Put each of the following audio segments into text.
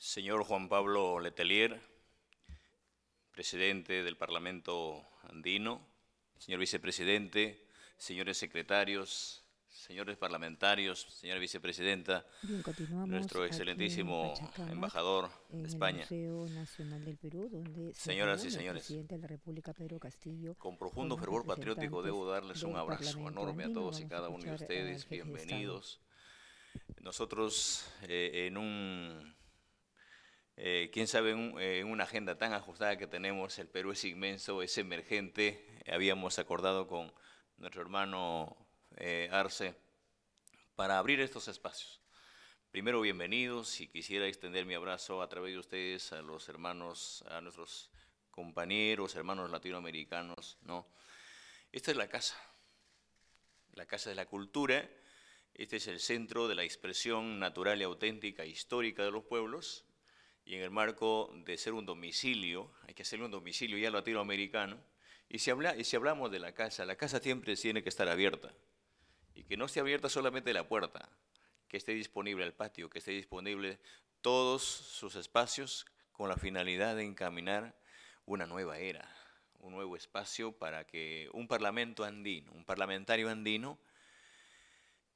Señor Juan Pablo Letelier, presidente del Parlamento andino, señor vicepresidente, señores secretarios, señores parlamentarios, señora vicepresidenta, Bien, nuestro en excelentísimo embajador de España, Perú, Señoras y señores, Castillo, con profundo con fervor patriótico debo darles un abrazo Parlamento enorme a todos y cada uno de ustedes, Estado. bienvenidos. Nosotros eh, en un, eh, quién sabe, eh, en una agenda tan ajustada que tenemos, el Perú es inmenso, es emergente, habíamos acordado con nuestro hermano eh, Arce para abrir estos espacios. Primero, bienvenidos. Y quisiera extender mi abrazo a través de ustedes a los hermanos, a nuestros compañeros, hermanos latinoamericanos, ¿no? Esta es la casa, la casa de la cultura, este es el centro de la expresión natural y auténtica histórica de los pueblos, y en el marco de ser un domicilio, hay que hacerle un domicilio ya latinoamericano, y si, habla, y si hablamos de la casa, la casa siempre tiene que estar abierta, y que no esté abierta solamente la puerta, que esté disponible el patio, que esté disponible todos sus espacios con la finalidad de encaminar una nueva era, un nuevo espacio para que un parlamento andino, un parlamentario andino,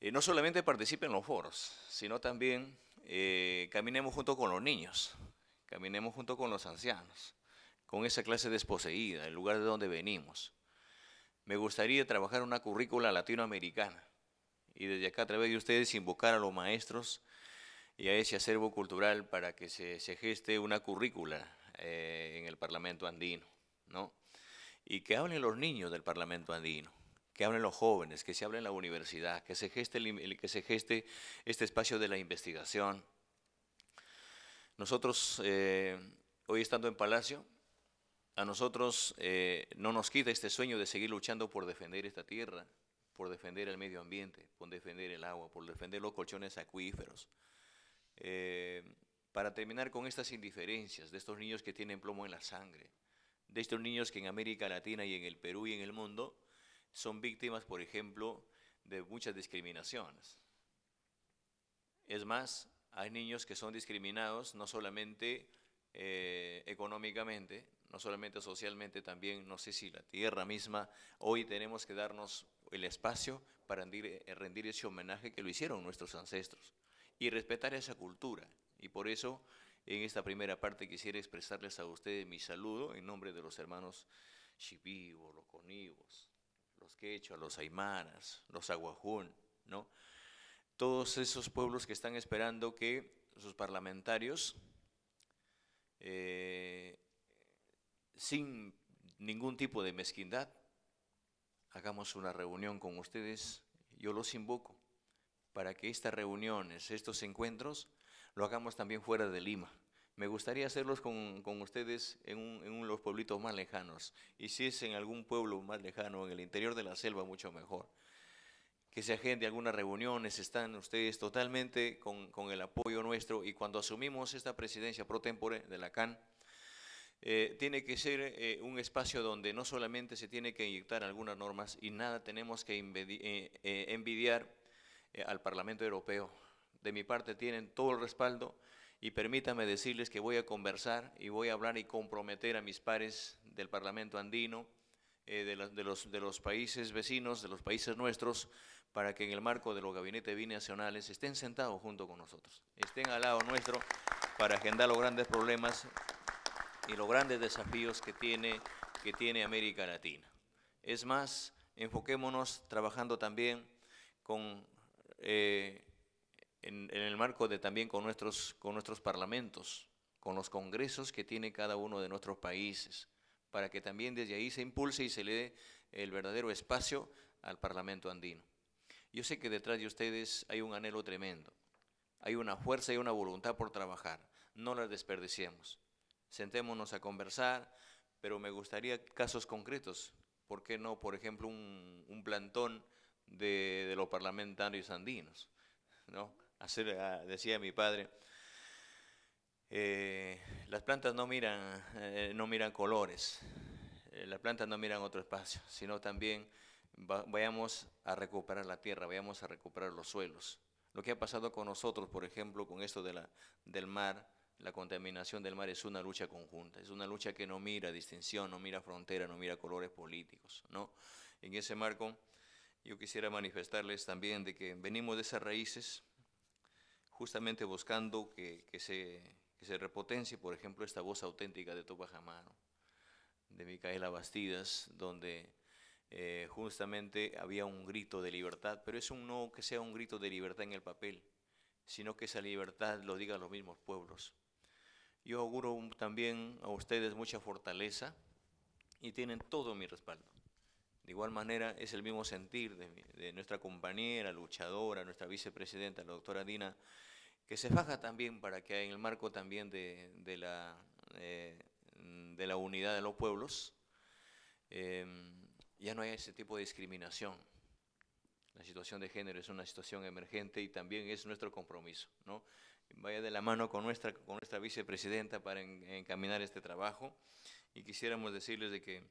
eh, no solamente participe en los foros, sino también eh, caminemos junto con los niños, caminemos junto con los ancianos, con esa clase desposeída, el lugar de donde venimos. Me gustaría trabajar una currícula latinoamericana y desde acá a través de ustedes invocar a los maestros y a ese acervo cultural para que se, se geste una currícula eh, en el Parlamento andino, ¿no? Y que hablen los niños del Parlamento andino, que hablen los jóvenes, que se hable en la universidad, que se geste, que se geste este espacio de la investigación. Nosotros, eh, hoy estando en Palacio, a nosotros eh, no nos quita este sueño de seguir luchando por defender esta tierra, por defender el medio ambiente, por defender el agua, por defender los colchones acuíferos. Eh, para terminar con estas indiferencias de estos niños que tienen plomo en la sangre, de estos niños que en América Latina y en el Perú y en el mundo son víctimas, por ejemplo, de muchas discriminaciones. Es más, hay niños que son discriminados no solamente eh, económicamente, no solamente socialmente, también, no sé si la tierra misma, hoy tenemos que darnos el espacio para rendir, eh, rendir ese homenaje que lo hicieron nuestros ancestros y respetar esa cultura. Y por eso, en esta primera parte quisiera expresarles a ustedes mi saludo en nombre de los hermanos Shipibos, los Conibos, los Quechua, los Aymaras, los Aguajún, ¿no? Todos esos pueblos que están esperando que sus parlamentarios, eh, sin ningún tipo de mezquindad, hagamos una reunión con ustedes. Yo los invoco para que estas reuniones, estos encuentros, lo hagamos también fuera de Lima. Me gustaría hacerlos con, con ustedes en, un- en de los pueblitos más lejanos. Y si es en algún pueblo más lejano, en el interior de la selva, mucho mejor. Que se agende algunas reuniones, están ustedes totalmente con, con el apoyo nuestro. Y cuando asumimos esta presidencia pro tempore de la CAN, eh, tiene que ser eh, un espacio donde no solamente se tiene que inyectar algunas normas y nada tenemos que eh, envidiar al Parlamento Europeo. De mi parte tienen todo el respaldo y permítanme decirles que voy a conversar y voy a hablar y comprometer a mis pares del Parlamento andino, eh, de los países vecinos, de los países nuestros, para que en el marco de los gabinetes binacionales estén sentados junto con nosotros, estén al lado nuestro para agendar los grandes problemas y los grandes desafíos que tiene, que tiene América Latina. Es más, enfoquémonos trabajando también con, eh, en, en el marco de también con nuestros, con nuestros parlamentos, con los congresos que tiene cada uno de nuestros países, para que también desde ahí se impulse y se le dé el verdadero espacio al Parlamento andino. Yo sé que detrás de ustedes hay un anhelo tremendo, hay una fuerza y una voluntad por trabajar, no las desperdiciemos sentémonos a conversar, pero me gustaría casos concretos. ¿Por qué no, por ejemplo, un, un plantón de, de los parlamentarios andinos? ¿no? Hacer, ah, decía mi padre, eh, las plantas no miran, eh, no miran colores, eh, las plantas no miran otro espacio, sino también va- vayamos a recuperar la tierra, vayamos a recuperar los suelos. Lo que ha pasado con nosotros, por ejemplo, con esto de la, del mar, la contaminación del mar es una lucha conjunta, es una lucha que no mira distinción, no mira frontera, no mira colores políticos, ¿no? En ese marco, yo quisiera manifestarles también de que venimos de esas raíces justamente buscando que, se, se, repotencie, por ejemplo, esta voz auténtica de Topajamano, de Micaela Bastidas, donde eh, justamente había un grito de libertad, pero es un no que sea un grito de libertad en el papel, sino que esa libertad lo digan los mismos pueblos. Yo auguro también a ustedes mucha fortaleza y tienen todo mi respaldo. De igual manera es el mismo sentir de, nuestra compañera, luchadora, nuestra vicepresidenta, la doctora Dina, que se faja también para que en el marco también de, la, eh, la unidad de los pueblos eh, ya no haya ese tipo de discriminación. La situación de género es una situación emergente y también es nuestro compromiso. ¿no? Vaya de la mano con nuestra, con nuestra vicepresidenta para encaminar este trabajo y quisiéramos decirles de que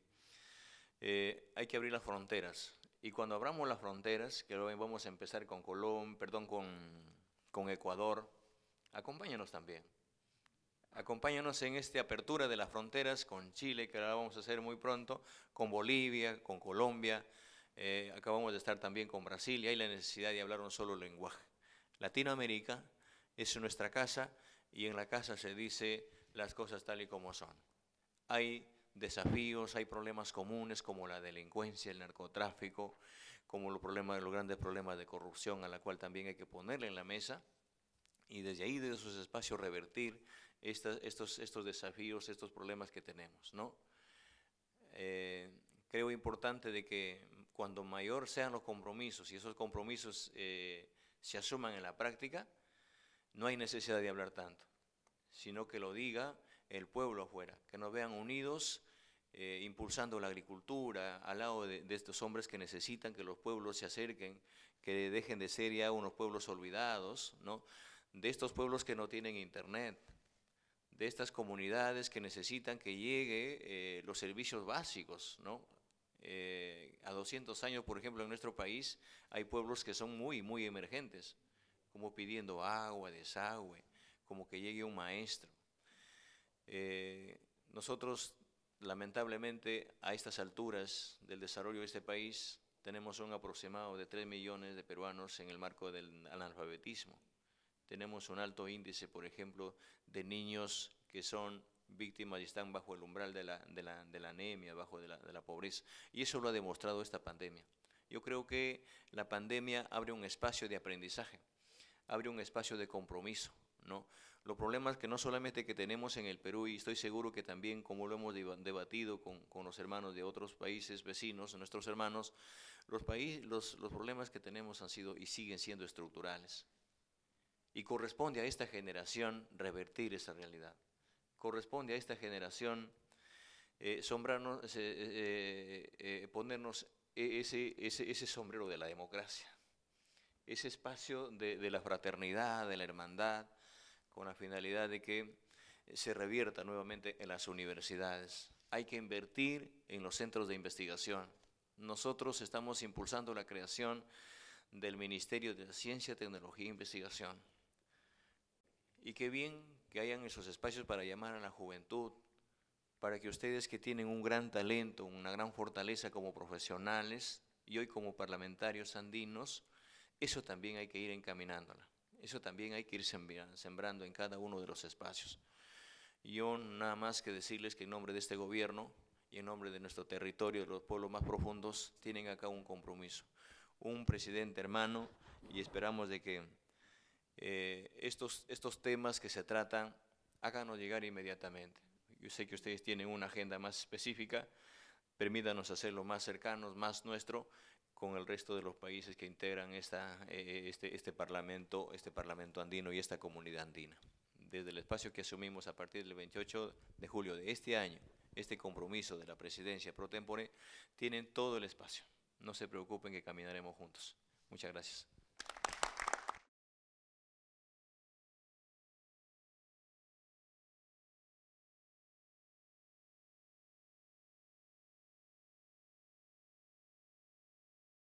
eh, hay que abrir las fronteras. Y cuando abramos las fronteras, que hoy vamos a empezar con Colón, perdón, con, con Ecuador, acompáñanos también. Acompáñanos en esta apertura de las fronteras con Chile, que ahora vamos a hacer muy pronto, con Bolivia, con Colombia, eh, acabamos de estar también con Brasil y hay la necesidad de hablar un solo lenguaje. Latinoamérica es nuestra casa y en la casa se dice las cosas tal y como son. Hay desafíos, hay problemas comunes como la delincuencia, el narcotráfico, como los, problemas, los grandes problemas de corrupción a la cual también hay que ponerle en la mesa y desde ahí, desde esos espacios, revertir estos, estos desafíos, estos problemas que tenemos. ¿no? Eh, creo importante de que cuando mayor sean los compromisos y esos compromisos eh, se asuman en la práctica, no hay necesidad de hablar tanto, sino que lo diga el pueblo afuera, que nos vean unidos, eh, impulsando la agricultura, al lado de, estos hombres que necesitan que los pueblos se acerquen, que dejen de ser ya unos pueblos olvidados, ¿no? de estos pueblos que no tienen internet, de estas comunidades que necesitan que llegue eh, los servicios básicos, ¿no? Eh, a 200 años, por ejemplo, en nuestro país hay pueblos que son muy, muy emergentes, como pidiendo agua, desagüe, como que llegue un maestro. Eh, nosotros, lamentablemente, a estas alturas del desarrollo de este país, tenemos un aproximado de 3 millones de peruanos en el marco del analfabetismo. Tenemos un alto índice, por ejemplo, de niños que son víctimas y están bajo el umbral de la, anemia, bajo la, de la pobreza. Y eso lo ha demostrado esta pandemia. Yo creo que la pandemia abre un espacio de aprendizaje, abre un espacio de compromiso, ¿no? Los problemas que no solamente que tenemos en el Perú, y estoy seguro que también, como lo hemos debatido con, con los hermanos de otros países vecinos, nuestros hermanos, los, país, los, los problemas que tenemos han sido y siguen siendo estructurales. Y corresponde a esta generación revertir esa realidad corresponde a esta generación eh, sombrarnos, eh, eh, ponernos e-, ese, ese, ese, sombrero de la democracia, ese espacio de, de la fraternidad, de la hermandad, con la finalidad de que se revierta nuevamente en las universidades. Hay que invertir en los centros de investigación. Nosotros estamos impulsando la creación del Ministerio de Ciencia, Tecnología e Investigación. Y qué bien que hayan esos espacios para llamar a la juventud, para que ustedes que tienen un gran talento, una gran fortaleza como profesionales y hoy como parlamentarios andinos, eso también hay que ir encaminándola. Eso también hay que ir sembrando en cada uno de los espacios. Yo nada más que decirles que en nombre de este gobierno y en nombre de nuestro territorio, de los pueblos más profundos, tienen acá un compromiso. Un presidente hermano y esperamos de que eh, estos, estos temas que se tratan, háganos llegar inmediatamente. Yo sé que ustedes tienen una agenda más específica, permítanos hacerlo más cercanos, más nuestro, con el resto de los países que integran eh, este, este, parlamento, este parlamento andino y esta comunidad andina. Desde el espacio que asumimos a partir del 28 de julio de este año, este compromiso de la presidencia pro tempore, tienen todo el espacio. No se preocupen que caminaremos juntos. Muchas gracias.